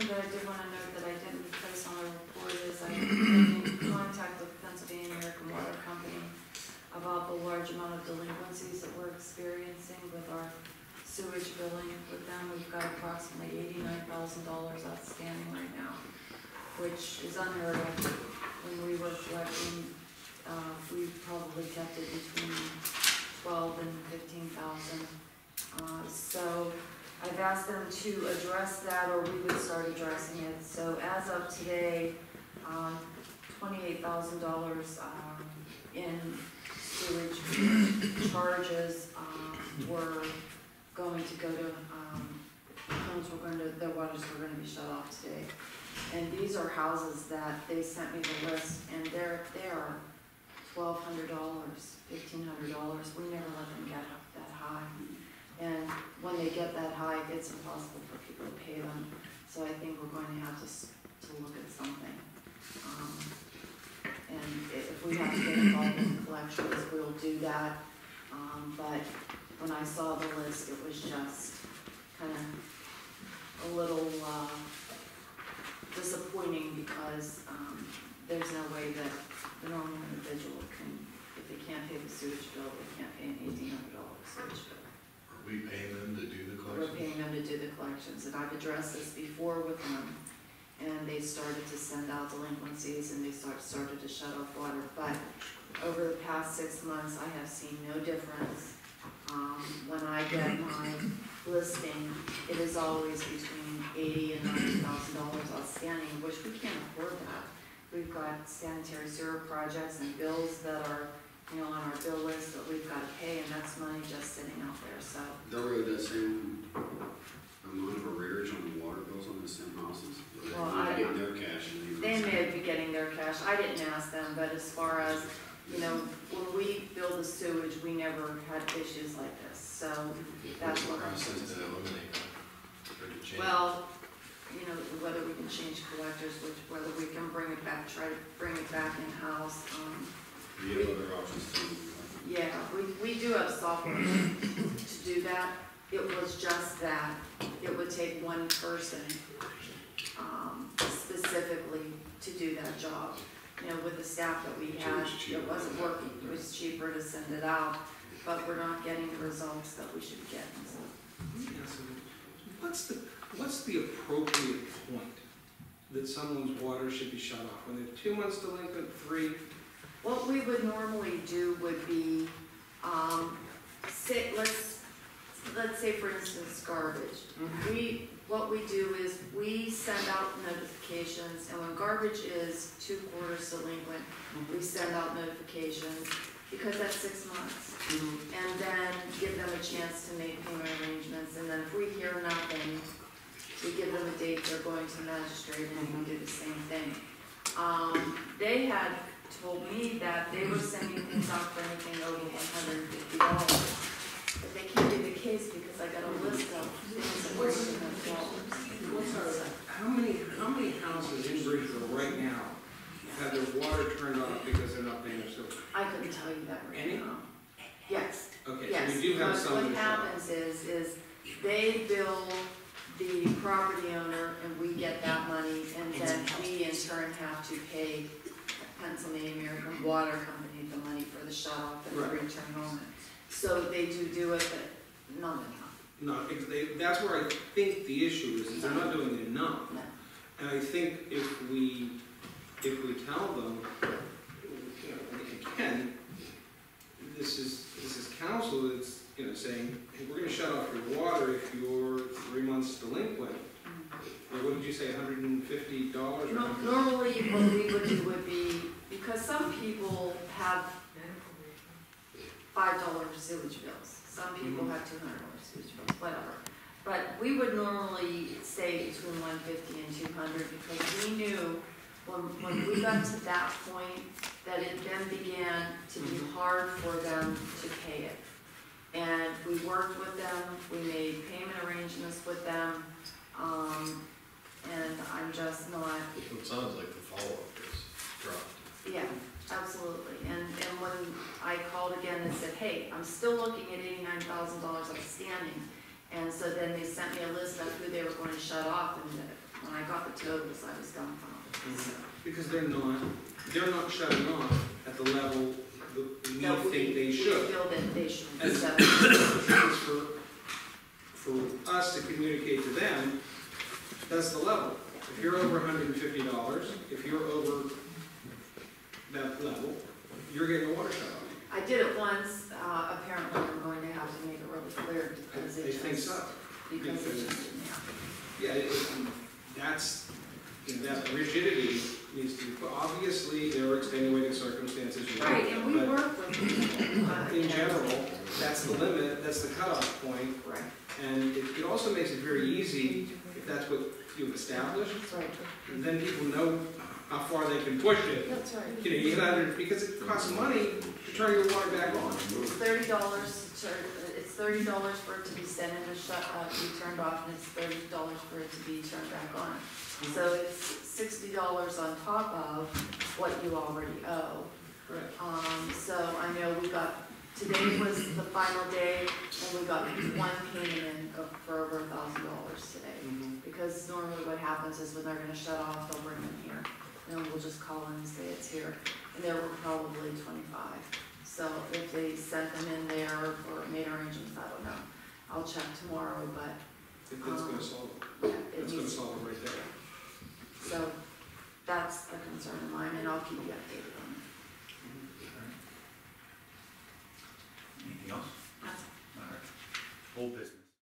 thing that I did wanna note that I didn't place on the report is I am in contact with Pennsylvania American Water Company about the large amount of delinquencies that we're experiencing with our sewage billing with them. We've got approximately eighty-nine thousand dollars outstanding right now, which is unheard of. When we were collecting, uh, we probably kept it between twelve and fifteen thousand. Uh, so I've asked them to address that, or we would start addressing it. So as of today, um, twenty-eight thousand dollars, um, in sewage charges, um, were going to go to, um, homes were going to, their waters were gonna be shut off today. And these are houses that they sent me the list, and they're, they are twelve hundred dollars, fifteen hundred dollars. We never let them get up that high. And when they get that high, it's impossible for people to pay them. So I think we're going to have to, to look at something. Um, And if we have to get involved in collections, we'll do that. Um, but when I saw the list, it was just kind of a little, uh, disappointing because, um, there's no way that the normal individual can, if they can't pay the sewage bill, they can't pay an eighteen hundred dollar sewage bill. We paying them to do the We're collection? paying them to do the collections, and I've addressed this before with them, and they started to send out delinquencies, and they start, started to shut off water, but over the past six months, I have seen no difference. Um, when I get my listing, it is always between eighty and ninety thousand dollars outstanding, which we can't afford that. We've got sanitary sewer projects and bills that are, you know, on our bill list that we've gotta pay, and that's money just sitting out there, so. Really that same amount of arrears on the water bills on the same houses? Or Well, They I- get their cash and They may be getting their cash, I didn't ask them, but as far as, you know, when we billed the sewage, we never had issues like this, so that's what. Process to eliminate that, or to change. Well, you know, whether we can change collectors, which, whether we can bring it back, try to bring it back in-house, um, You have other options too. yeah, we, we do have software to do that. It was just that, it would take one person, um, specifically to do that job. You know, with the staff that we had, it's it wasn't working, it was cheaper to send it out, but we're not getting the results that we should get, so What's the, what's the appropriate point that someone's water should be shut off? When they're two months delinquent, three? What we would normally do would be, um, say, let's, let's say for instance garbage. We, what we do is, we send out notifications, and when garbage is two quarters delinquent, we send out notifications, because that's six months. And then give them a chance to make payment arrangements, and then if we hear nothing, we give them a date, they're going to the magistrate, and we do the same thing. Um, they had told me that they were sending things out for anything over one hundred and fifty dollars. But they can't be the case because I got a list of things that were over that dollars. What's our, how many, how many houses in Bridgeville right now have their water turned off because they're not paying their sewer? I couldn't tell you that right Any? now. Yes, Okay, yes. so we do have What- some What that shut happens is, is they bill the property owner and we get that money and then we in turn have to pay Pennsylvania American Water Company the money for the shut off and the Right. return on. So they do do it, but not enough, No, if they, that's where I think the issue is, is they're not doing it enough. no. And I think if we, if we tell them, you know, again, this is, this is council that's, you know, saying, hey, we're gonna shut off your water if you're three months delinquent. Or what did you say, hundred and fifty dollars No- something? Normally, what we would do would be, because some people have five dollar sewage bills, some people Mhm. have two hundred dollar sewage bills, whatever. But we would normally say between one fifty and two hundred, because we knew when, when we got to that point, that it then began to be Mhm. hard for them to pay it. And we worked with them, we made payment arrangements with them, um, and I'm just not, It sounds like the follow-up. Yeah, absolutely. And, and when I called again and said, hey, I'm still looking at eighty-nine thousand dollars outstanding. And so then they sent me a list of who they were going to shut off, and uh, when I got the totals, I was dumbfounded, so. Because they're not, they're not shutting off at the level that we No, think they We should. feel that they should And-. It's for, for us to communicate to them, that's the level. If you're over hundred and fifty dollars, if you're over that level, you're getting a water shut off. I did it once, uh, apparently I'm going to have to make it really clear because I it think just, so. because it just didn't happen. Yeah, it, it- that's, you know, that rigidity needs to be, put. obviously, there are extenuating circumstances. you know, Right, and we but work with people, but. In general, that's the limit, that's the cutoff point, Right, and it, it also makes it very easy, if that's what you've established, that's right, and then people know how far they can push it. that's right. You know, you get under, because it costs money to turn your water back on. It's thirty dollars it's thirty dollars for it to be sent in to shut, uh, to be turned off, and it's thirty dollars for it to be turned back on. So it's sixty dollars on top of what you already owe. Right. Um, so I know we got, today was the final day, and we got one payment of- for over a thousand dollars today. Because normally what happens is when they're gonna shut off, they'll bring and we'll just call in and say it's here, and there were probably twenty-five. So if they sent them in there or made arrangements, I don't know, I'll check tomorrow, but, If that's gonna um, solve it, yeah, it that's needs, solve it right there.